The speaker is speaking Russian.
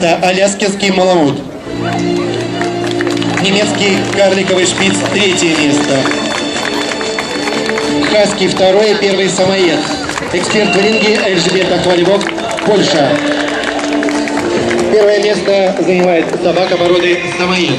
Это Аляскинский маламут. Немецкий карликовый шпиц третье место. Хаски второе, первый самоед. Эксперт в ринге Эльжбета Хвалевок, Польша. Первое место занимает собака породы самоед.